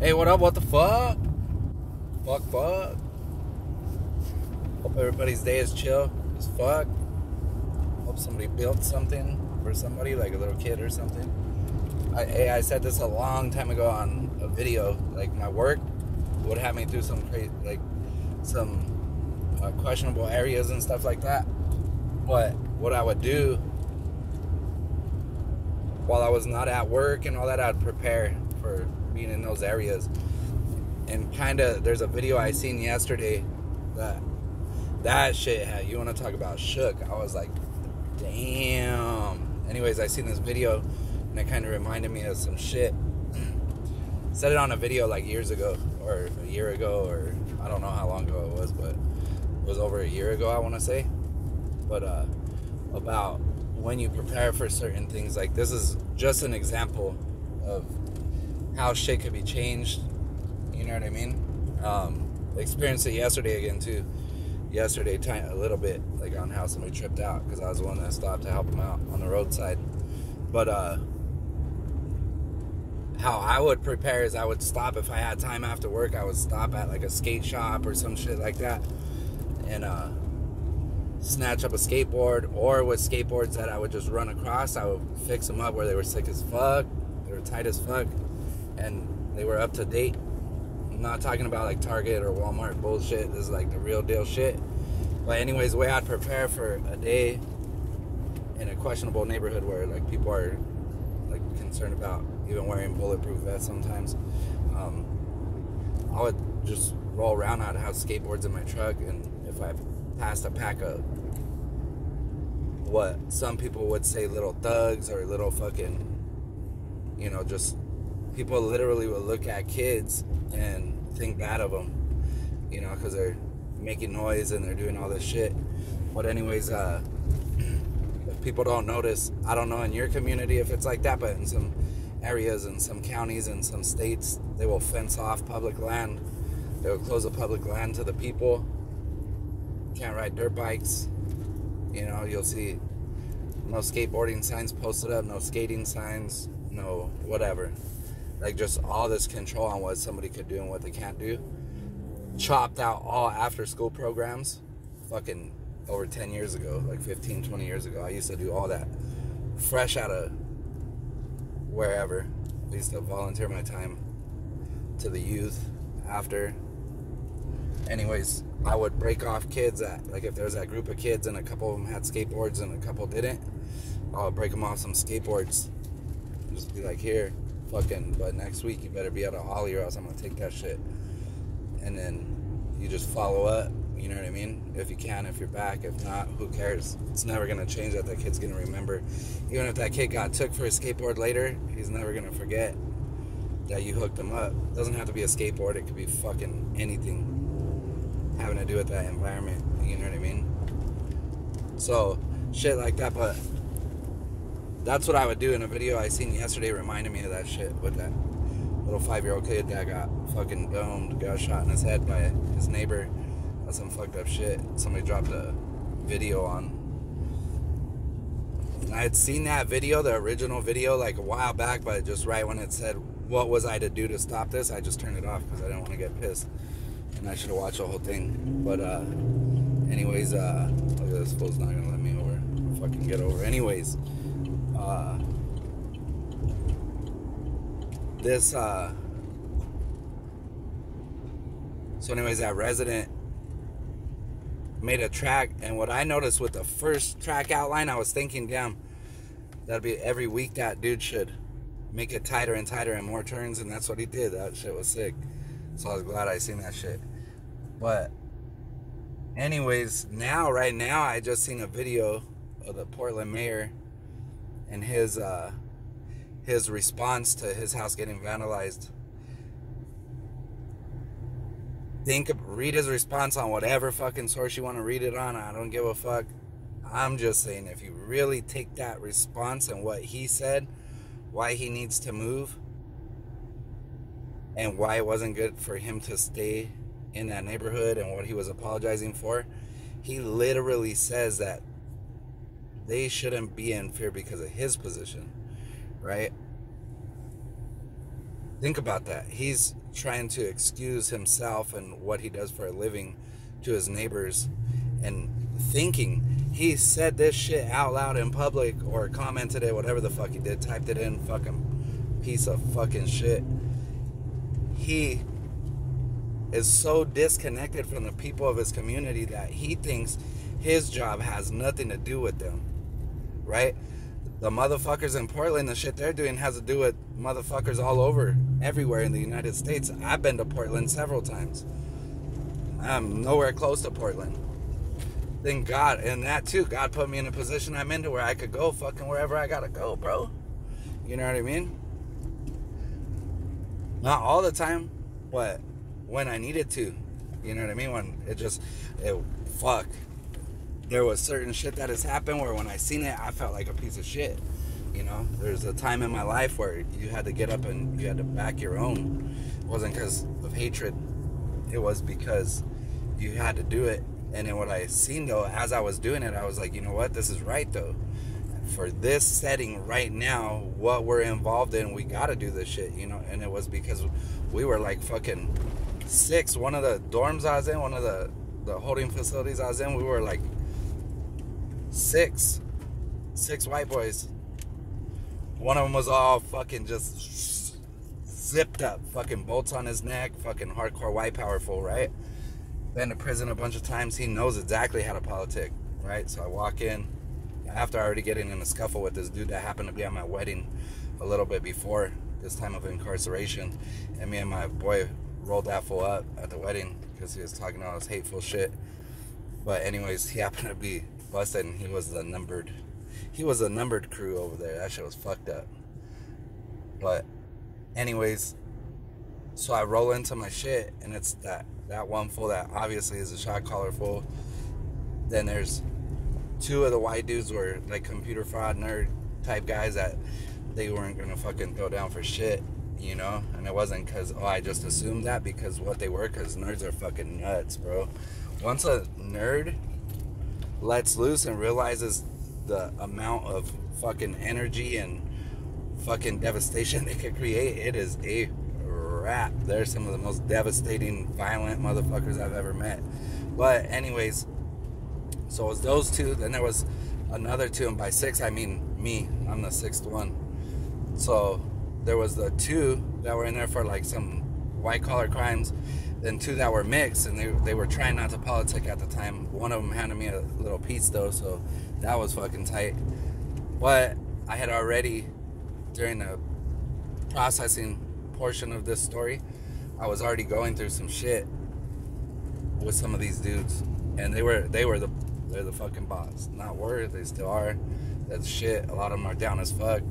Hey, what up? What the fuck? Fuck, fuck. Hope everybody's day is chill as fuck. Hope somebody built something for somebody, like a little kid or something. I, hey, I said this a long time ago on a video. Like my work would have me through some crazy, like some uh, questionable areas and stuff like that. But what I would do while I was not at work and all that, I'd prepare for being in those areas. And kind of, there's a video I seen yesterday that that shit had. You want to talk about shook? I was like, damn. Anyways, I seen this video and it kind of reminded me of some shit. Said it on a video like years ago or a year ago or I don't know how long ago it was, but it was over a year ago, I want to say. But uh, about when you prepare for certain things, like this is just an example of how shit could be changed. You know what I mean? Um, experienced it yesterday again too. Yesterday, a little bit like on how somebody tripped out because I was the one that stopped to help them out on the roadside. But uh, how I would prepare is I would stop if I had time after work. I would stop at like a skate shop or some shit like that, and uh, snatch up a skateboard. Or with skateboards that I would just run across, I would fix them up where they were sick as fuck, they were tight as fuck, and they were up to date. I'm not talking about like Target or Walmart bullshit. This is like the real deal shit. But anyways, the way I'd prepare for a day in a questionable neighborhood where like people are like concerned about even wearing bulletproof vests sometimes. Um, I would just roll around. I'd have skateboards in my truck, and if I passed a pack of what some people would say little thugs or little fucking, you know, just people literally will look at kids and think bad of them, you know, because they're making noise and they're doing all this shit. But anyways, uh, if people don't notice, I don't know in your community if it's like that, but in some areas and some counties and some states, they will fence off public land. They will close the public land to the people. Can't ride dirt bikes. You know, you'll see no skateboarding signs posted up, no skating signs, no whatever. Like just all this control on what somebody could do and what they can't do. Chopped out all after school programs. Fucking over 10 years ago, like 15, 20 years ago. I used to do all that. Fresh out of wherever. I used to volunteer my time to the youth after. Anyways, I would break off kids that, like, if there was that group of kids and a couple of them had skateboards and a couple didn't, I would break them off some skateboards. Just be like, here, fucking, but next week you better be able to ollie or else I'm gonna take that shit. And then you just follow up, you know what I mean? If you can, if you're back. If not, who cares? It's never gonna change that. That kid's gonna remember. Even if that kid got took for a skateboard later, he's never gonna forget that you hooked him up. It doesn't have to be a skateboard, it could be fucking anything having to do with that environment. You know what I mean? So, shit like that, but that's what I would do in a video I seen yesterday reminded me of that shit with that little five year old kid that got fucking domed, got shot in his head by his neighbor. That's some fucked up shit. Somebody dropped a video on. I had seen that video, the original video, like a while back, but just right when it said, What was I to do to stop this? I just turned it off because I didn't want to get pissed. And I should have watched the whole thing. But, uh, anyways, uh, look at this fool's not gonna let me over. Fucking get over. Anyways, uh, this uh so anyways that resident made a track and what i noticed with the first track outline i was thinking damn that'd be every week that dude should make it tighter and tighter and more turns and that's what he did. That shit was sick. So i was glad i seen that shit. But anyways now right now i just seen a video of the portland mayor and his uh his response to his house getting vandalized. Think, read his response on whatever fucking source you want to read it on. I don't give a fuck. I'm just saying, if you really take that response and what he said, why he needs to move, and why it wasn't good for him to stay in that neighborhood and what he was apologizing for, he literally says that they shouldn't be in fear because of his position right? think about that. He's trying to excuse himself and what he does for a living to his neighbors and thinking he said this shit out loud in public or commented it, whatever the fuck he did, typed it in, fucking piece of fucking shit. He is so disconnected from the people of his community that he thinks his job has nothing to do with them. Right? The motherfuckers in Portland, the shit they're doing has to do with motherfuckers all over, everywhere in the United States. I've been to Portland several times. I'm nowhere close to Portland. Thank God, and that too, God put me in a position I'm in to where I could go fucking wherever I gotta go, bro. You know what I mean? Not all the time, but when I needed to. You know what I mean? When it just, it, fuck. There was certain shit that has happened where when I seen it, I felt like a piece of shit. You know, there's a time in my life where you had to get up and you had to back your own. It wasn't because of hatred. It was because you had to do it. And then what I seen though, as I was doing it, I was like, you know what? This is right though. For this setting right now, what we're involved in, we gotta do this shit, you know. And it was because we were like fucking six. One of the dorms I was in, one of the the holding facilities I was in, we were like six, six white boys. One of them was all fucking just zipped up, fucking bolts on his neck, fucking hardcore white powerful, right? Been to prison a bunch of times. He knows exactly how to politic, right? So I walk in after already getting in a scuffle with this dude that happened to be at my wedding a little bit before this time of incarceration, and me and my boy rolled that fool up at the wedding because he was talking all this hateful shit. But anyways, he happened to be busted, and he was the numbered. He was a numbered crew over there. That shit was fucked up. But, anyways, so I roll into my shit, and it's that that one fool that obviously is a shot caller fool. Then there's two of the white dudes were like computer fraud nerd type guys that they weren't gonna fucking go down for shit you know? And it wasn't because, oh, I just assumed that because what they were, because nerds are fucking nuts, bro. Once a nerd lets loose and realizes the amount of fucking energy and fucking devastation they can create, it is a wrap. They're some of the most devastating, violent motherfuckers I've ever met. But, anyways, so it was those two. Then there was another two, and by six, I mean me. I'm the sixth one. So there was the two that were in there for like some white collar crimes, two that were mixed, and they, they were trying not to politic at the time. One of them handed me a little piece though, so that was fucking tight. But I had already, during the processing portion of this story, I was already going through some shit with some of these dudes, and they were they were the they're the fucking boss. Not were they still are. That's shit. A lot of them are down as fuck,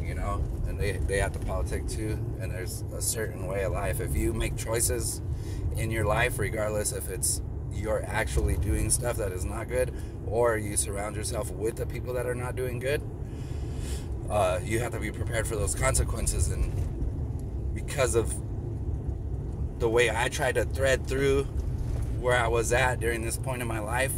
you know and they, they have to politic too and there's a certain way of life if you make choices in your life regardless if it's you're actually doing stuff that is not good or you surround yourself with the people that are not doing good uh, you have to be prepared for those consequences and because of the way i tried to thread through where i was at during this point in my life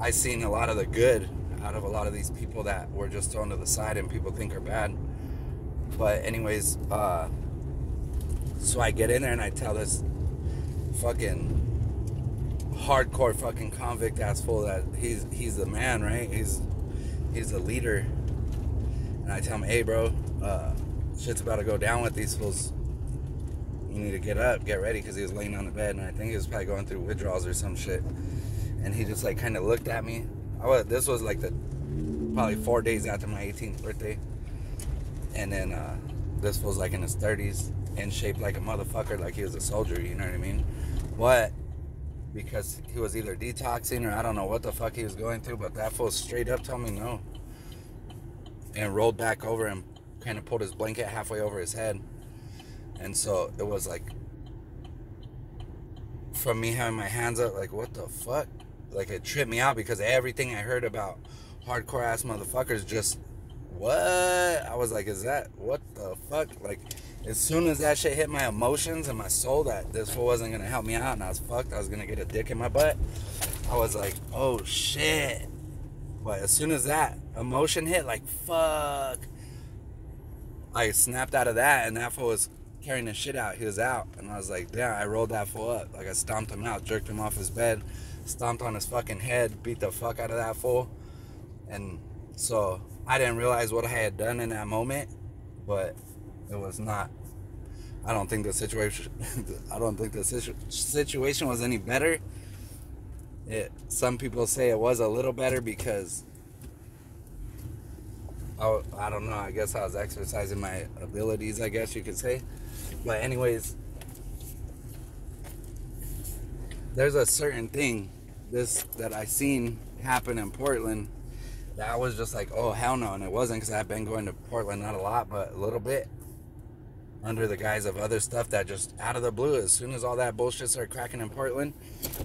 i seen a lot of the good out of a lot of these people that were just thrown to the side and people think are bad. But anyways, uh, so I get in there and I tell this fucking hardcore fucking convict ass fool that he's he's the man, right? He's he's the leader. And I tell him, hey bro, uh, shit's about to go down with these fools. You need to get up, get ready, because he was laying on the bed, and I think he was probably going through withdrawals or some shit. And he just like kind of looked at me I was, this was like the probably four days after my 18th birthday, and then uh, this was like in his 30s and shaped like a motherfucker, like he was a soldier. You know what I mean? What? Because he was either detoxing or I don't know what the fuck he was going through, but that fool straight up told me no, and rolled back over and kind of pulled his blanket halfway over his head, and so it was like from me having my hands up, like what the fuck like it tripped me out because everything I heard about hardcore ass motherfuckers just what I was like, is that what the fuck? Like as soon as that shit hit my emotions and my soul that this fool wasn't gonna help me out and I was fucked, I was gonna get a dick in my butt. I was like, oh shit. But as soon as that emotion hit, like fuck, I snapped out of that, and that fool was carrying the shit out. He was out, and I was like, damn, I rolled that fool up. Like I stomped him out, jerked him off his bed, stomped on his fucking head, beat the fuck out of that fool, and so I didn't realize what I had done in that moment, but it was not. I don't think the situation. I don't think the situ- situation was any better. It. Some people say it was a little better because. I, I don't know. I guess I was exercising my abilities. I guess you could say. But anyways, there's a certain thing this that I seen happen in Portland that was just like, oh hell no, and it wasn't because I've been going to Portland not a lot, but a little bit under the guise of other stuff that just out of the blue, as soon as all that bullshit started cracking in Portland,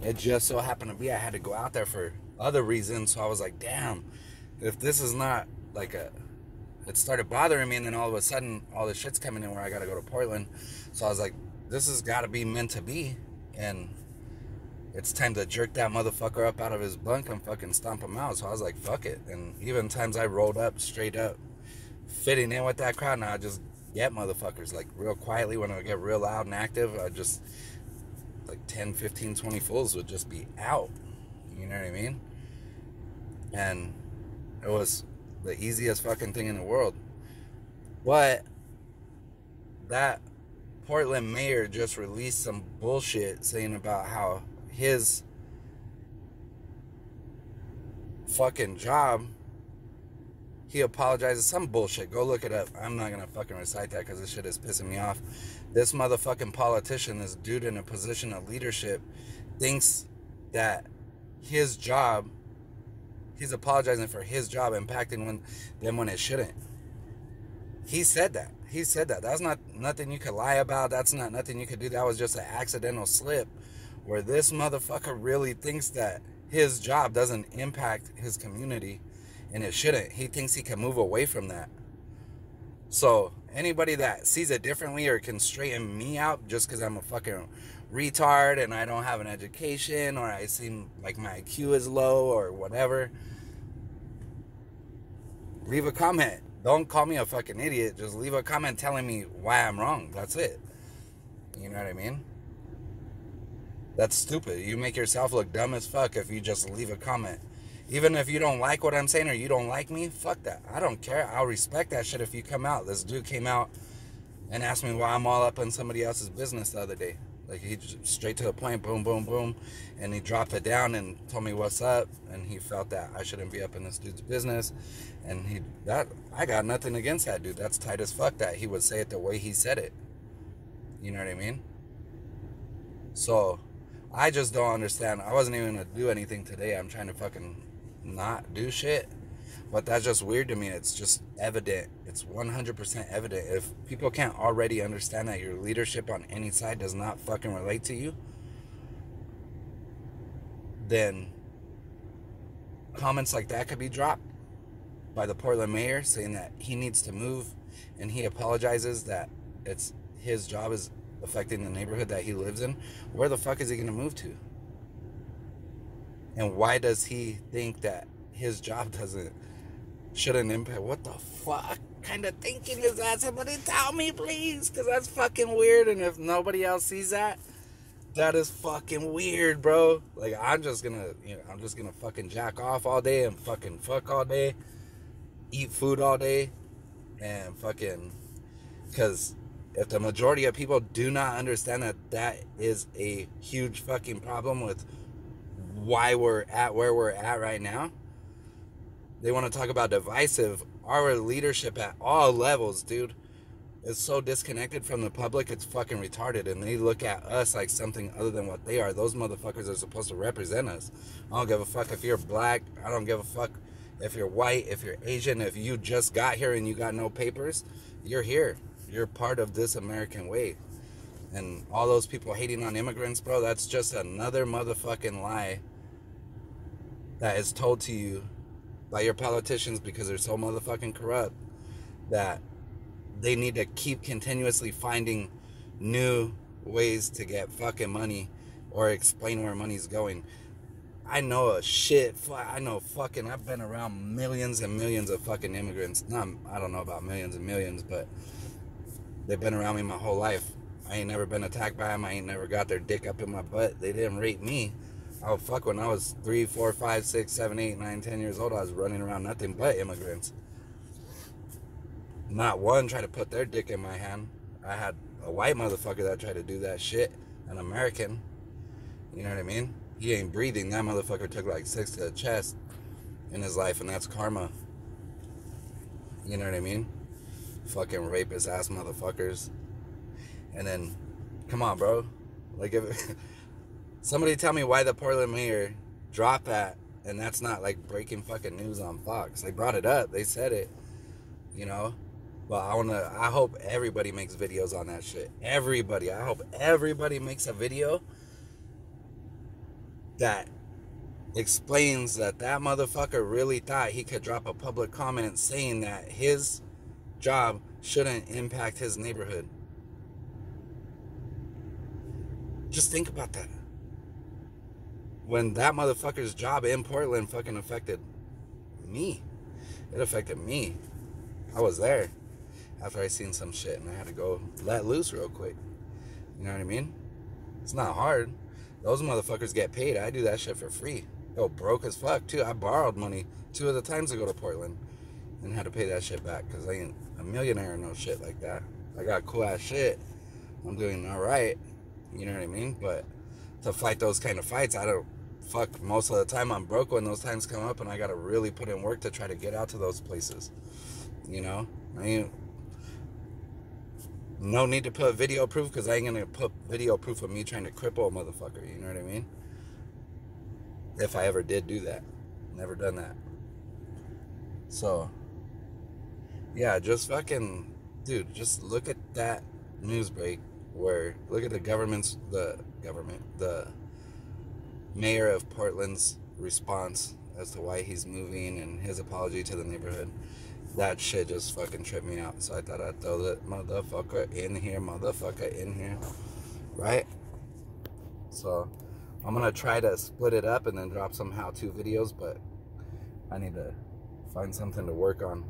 it just so happened to be I had to go out there for other reasons. So I was like, damn, if this is not like a it started bothering me, and then all of a sudden, all this shit's coming in where I got to go to Portland. So I was like, this has got to be meant to be, and it's time to jerk that motherfucker up out of his bunk and fucking stomp him out. So I was like, fuck it. And even times I rolled up straight up, fitting in with that crowd, and I just get motherfuckers like real quietly when I get real loud and active. I just like 10, 15, 20 fools would just be out. You know what I mean? And it was the easiest fucking thing in the world. But that Portland mayor just released some bullshit saying about how his fucking job he apologizes some bullshit go look it up i'm not gonna fucking recite that because this shit is pissing me off this motherfucking politician this dude in a position of leadership thinks that his job He's apologizing for his job impacting when them when it shouldn't. He said that. He said that. That's not nothing you could lie about. That's not nothing you could do. That was just an accidental slip where this motherfucker really thinks that his job doesn't impact his community and it shouldn't. He thinks he can move away from that. So, anybody that sees it differently or can straighten me out just because I'm a fucking retard and I don't have an education or I seem like my IQ is low or whatever, leave a comment. Don't call me a fucking idiot. Just leave a comment telling me why I'm wrong. That's it. You know what I mean? That's stupid. You make yourself look dumb as fuck if you just leave a comment. Even if you don't like what I'm saying or you don't like me, fuck that. I don't care. I'll respect that shit if you come out. This dude came out and asked me why I'm all up in somebody else's business the other day. Like he straight to the point, boom, boom, boom, and he dropped it down and told me what's up, and he felt that I shouldn't be up in this dude's business, and he that I got nothing against that dude. That's tight as fuck that he would say it the way he said it. You know what I mean? So I just don't understand. I wasn't even gonna do anything today. I'm trying to fucking not do shit. But that's just weird to me. It's just evident. It's 100% evident. If people can't already understand that your leadership on any side does not fucking relate to you, then comments like that could be dropped by the Portland mayor saying that he needs to move and he apologizes that it's his job is affecting the neighborhood that he lives in. Where the fuck is he going to move to? And why does he think that his job doesn't shouldn't impact. What the fuck kind of thinking is that? Somebody tell me, please, because that's fucking weird. And if nobody else sees that, that is fucking weird, bro. Like I'm just gonna, you know, I'm just gonna fucking jack off all day and fucking fuck all day, eat food all day, and fucking, because if the majority of people do not understand that that is a huge fucking problem with why we're at where we're at right now they want to talk about divisive. Our leadership at all levels, dude, is so disconnected from the public. It's fucking retarded. And they look at us like something other than what they are. Those motherfuckers are supposed to represent us. I don't give a fuck if you're black. I don't give a fuck if you're white, if you're Asian, if you just got here and you got no papers. You're here. You're part of this American way. And all those people hating on immigrants, bro, that's just another motherfucking lie that is told to you by your politicians because they're so motherfucking corrupt that they need to keep continuously finding new ways to get fucking money or explain where money's going. I know a shit. I know fucking. I've been around millions and millions of fucking immigrants. Not, I don't know about millions and millions, but they've been around me my whole life. I ain't never been attacked by them. I ain't never got their dick up in my butt. They didn't rape me. Oh fuck! When I was three, four, five, six, seven, eight, nine, ten years old, I was running around nothing but immigrants. Not one tried to put their dick in my hand. I had a white motherfucker that tried to do that shit. An American. You know what I mean? He ain't breathing. That motherfucker took like six to the chest in his life, and that's karma. You know what I mean? Fucking rapist ass motherfuckers. And then, come on, bro. Like, if somebody tell me why the Portland mayor dropped that, and that's not like breaking fucking news on Fox. They brought it up. They said it. You know. But I wanna. I hope everybody makes videos on that shit. Everybody. I hope everybody makes a video that explains that that motherfucker really thought he could drop a public comment saying that his job shouldn't impact his neighborhood. Just think about that. When that motherfucker's job in Portland fucking affected me, it affected me. I was there after I seen some shit and I had to go let loose real quick. You know what I mean? It's not hard. Those motherfuckers get paid. I do that shit for free. Yo, broke as fuck too. I borrowed money two of the times to go to Portland and had to pay that shit back because I ain't a millionaire or no shit like that. I got cool ass shit. I'm doing all right. You know what I mean? But to fight those kind of fights, I don't. Fuck, most of the time I'm broke when those times come up, and I gotta really put in work to try to get out to those places. You know, I ain't no need to put video proof because I ain't gonna put video proof of me trying to cripple a motherfucker. You know what I mean? If I ever did do that, never done that. So, yeah, just fucking, dude, just look at that news break where look at the government's the government the mayor of Portland's response as to why he's moving and his apology to the neighborhood that shit just fucking tripped me out. So I thought I'd throw that motherfucker in here, motherfucker in here. Right? So I'm gonna try to split it up and then drop some how to videos, but I need to find something to work on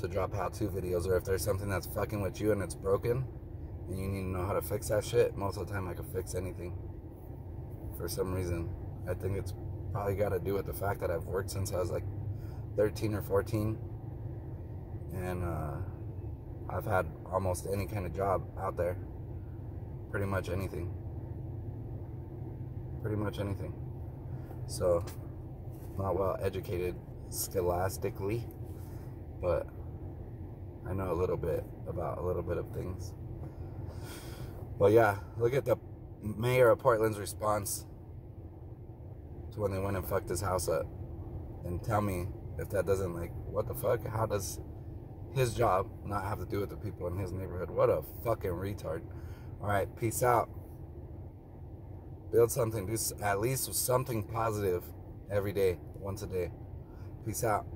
to drop how to videos. Or if there's something that's fucking with you and it's broken and you need to know how to fix that shit, most of the time I can fix anything. For some reason. I think it's probably got to do with the fact that I've worked since I was like 13 or 14 and uh, I've had almost any kind of job out there. Pretty much anything. Pretty much anything. So, not well educated scholastically, but I know a little bit about a little bit of things. But yeah, look at the mayor of Portland's response to when they went and fucked his house up. And tell me if that doesn't like what the fuck? How does his job not have to do with the people in his neighborhood. What a fucking retard. All right, peace out. Build something, do at least something positive every day, once a day. Peace out.